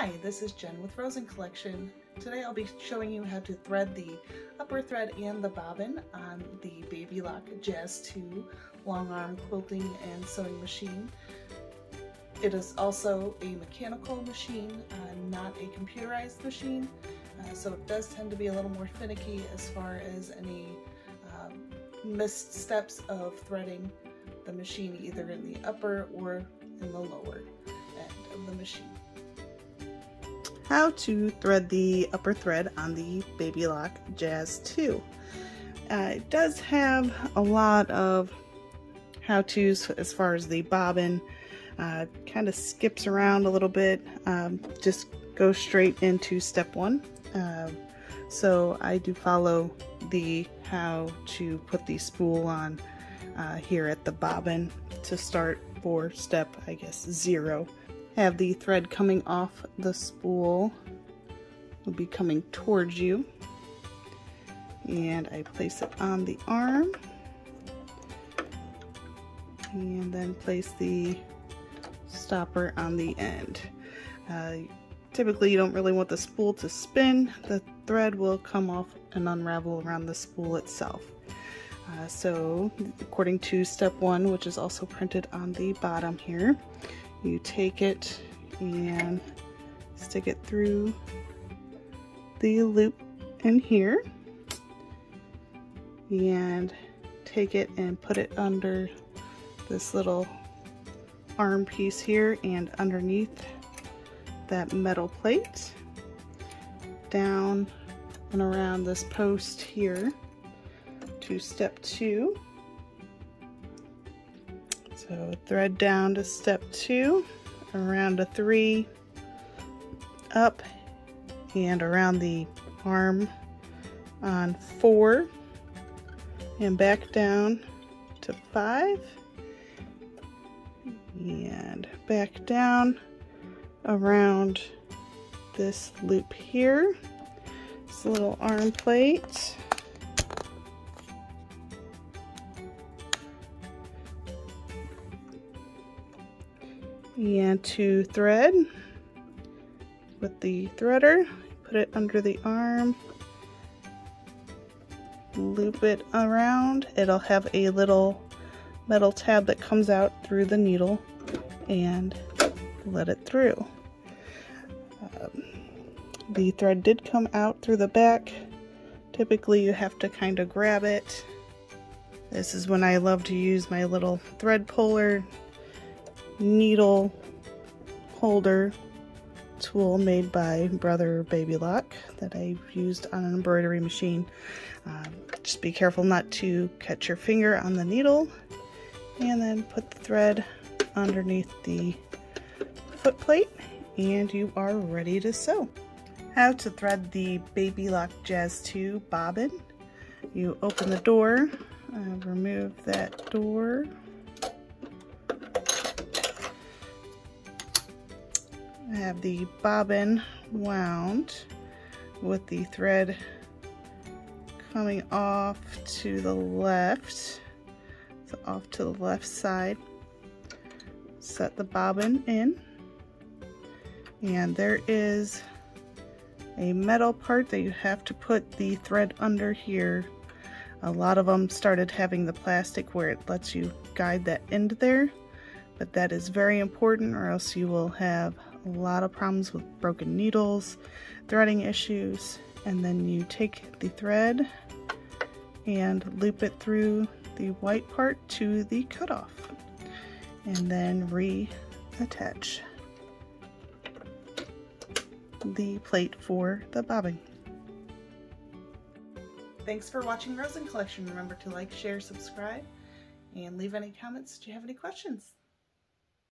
Hi, this is Jen with Rosen Collection. Today I'll be showing you how to thread the upper thread and the bobbin on the Baby Lock Jazz 2 long arm quilting and sewing machine. It is also a mechanical machine, uh, not a computerized machine, uh, so it does tend to be a little more finicky as far as any um, missed steps of threading the machine either in the upper or in the lower end of the machine how to thread the upper thread on the Baby Lock Jazz 2. Uh, it does have a lot of how-tos as far as the bobbin. Uh, kind of skips around a little bit. Um, just go straight into step one. Uh, so I do follow the how to put the spool on uh, here at the bobbin to start for step, I guess, zero have the thread coming off the spool will be coming towards you and I place it on the arm and then place the stopper on the end. Uh, typically you don't really want the spool to spin, the thread will come off and unravel around the spool itself. Uh, so according to step one, which is also printed on the bottom here, you take it and stick it through the loop in here and take it and put it under this little arm piece here and underneath that metal plate down and around this post here to step two so thread down to step two, around to three, up and around the arm on four, and back down to five, and back down around this loop here. This little arm plate. And to thread with the threader put it under the arm loop it around. It'll have a little metal tab that comes out through the needle and let it through. Um, the thread did come out through the back. Typically you have to kind of grab it. This is when I love to use my little thread puller needle holder tool made by Brother Baby Lock that I used on an embroidery machine. Um, just be careful not to catch your finger on the needle and then put the thread underneath the foot plate and you are ready to sew. How to thread the Baby Lock Jazz 2 bobbin. You open the door, uh, remove that door I have the bobbin wound with the thread coming off to the left. So off to the left side. Set the bobbin in. And there is a metal part that you have to put the thread under here. A lot of them started having the plastic where it lets you guide that end there. But that is very important or else you will have a lot of problems with broken needles, threading issues, and then you take the thread and loop it through the white part to the cutoff and then reattach the plate for the bobbin. Thanks for watching Rosen Collection. Remember to like, share, subscribe, and leave any comments. Do you have any questions?